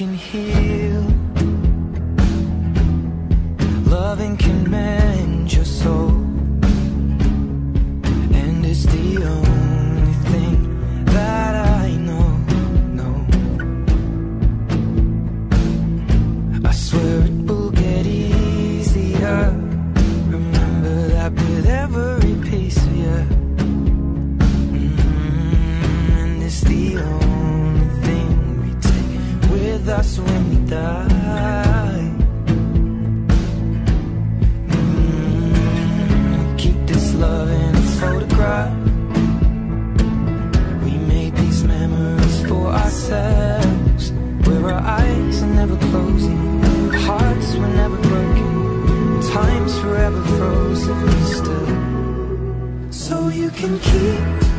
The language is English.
can heal. us when we die. Mm -hmm. we keep this love in a photograph. We made these memories for ourselves, where our eyes are never closing, hearts were never broken, time's forever frozen still. So you can keep.